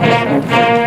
Música